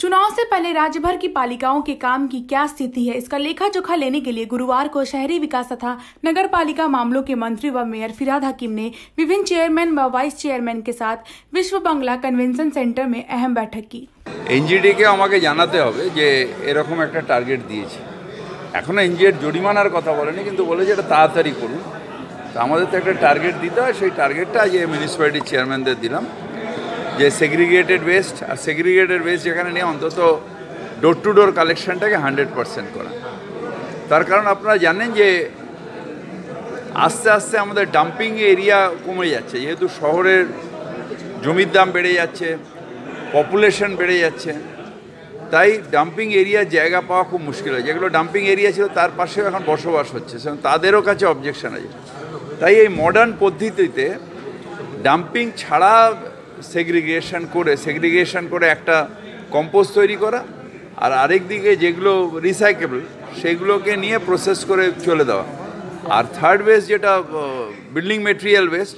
चुनाव से पहले राज्य भर की पालिकाओं के काम की क्या स्थिति है इसका लेखा जोखा लेने के लिए गुरुवार को शहरी विकास तथा नगर पालिका मामलों के मंत्री व मेयर फिराद हकीम ने विभिन्न चेयरमैन व वाइस चेयरमैन के साथ विश्व बांग्ला कन्वेंशन सेंटर में अहम बैठक की এনজিডিকে আমাকে জানাতে হবে যে এরকম একটা টার্গেট দিয়েছে এখনও এনজিএর জরিমানার কথা বলেনি কিন্তু বলেছে এটা তাড়াতাড়ি করুন তো আমাদের তো একটা টার্গেট দিতে হয়, সেই টার্গেটটা আজ মিউনিসিপ্যালিটির চেয়ারম্যানদের দিলাম। যে সেগ্রিগেটেড ওয়েস্ট আর সেগ্রিগেটেড ওয়েস্ট যেখানে নিয়ে অন্তত ডোর টু ডোর কালেকশনটাকে হান্ড্রেড পারসেন্ট করা। তার কারণ আপনারা জানেন যে আস্তে আস্তে আমাদের ডাম্পিং এরিয়া কমে যাচ্ছে, যেহেতু শহরের জমির দাম বেড়ে যাচ্ছে পপুলেশন বেড়ে যাচ্ছে। তাই ডাম্পিং এরিয়ার জায়গা পাওয়া খুব মুশকিল হয়। যেগুলো ডাম্পিং এরিয়া ছিল, তার পাশেও এখন বসবাস হচ্ছে। তাদেরও কাছে অবজেকশন আছে। তাই এই মডার্ন পদ্ধতিতে ডাম্পিং ছাড়া সেগ্রিগেশন করে সেগ্রিগেশন করে একটা কম্পোস্ট তৈরি করা আর আরেক দিকে যেগুলো রিসাইকেবল সেগুলোকে নিয়ে প্রসেস করে চলে দেওয়া। আর থার্ড ওয়েস্ট যেটা বিল্ডিং মেটেরিয়াল ওয়েস্ট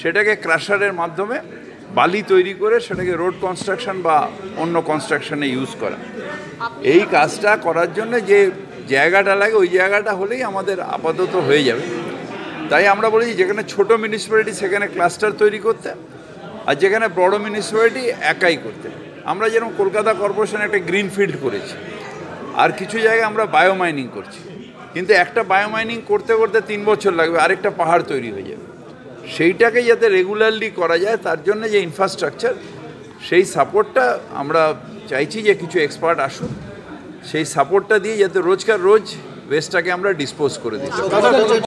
সেটাকে ক্রাশারের মাধ্যমে বালি তৈরি করে সেটাকে রোড কনস্ট্রাকশন বা অন্য কনস্ট্রাকশনে ইউজ করা। এই কাজটা করার জন্য যে জায়গাটা লাগে, ওই জায়গাটা হলেই আমাদের আপাতত হয়ে যাবে। তাই আমরা বলি যেখানে ছোট মিউনিসিপ্যালিটি সেখানে ক্লাস্টার তৈরি করতে, আর যেখানে বড় মিউনিসিপ্যালিটি একাই করতে। আমরা যেরকম কলকাতা কর্পোরেশন একটা গ্রিন ফিল্ড করেছি, আর কিছু জায়গায় আমরা বায়োমাইনিং করছি। কিন্তু একটা বায়োমাইনিং করতে করতে তিন বছর লাগবে, আরেকটা পাহাড় তৈরি হয়ে যাবে। সেইটাকে যাতে রেগুলারলি করা যায়, তার জন্য যে ইনফ্রাস্ট্রাকচার সেই সাপোর্টটা আমরা চাইছি যে কিছু এক্সপার্ট আসুন সেই সাপোর্টটা দিয়ে যাতে রোজকার রোজ ওয়েস্টটাকে আমরা ডিসপোজ করে পারি।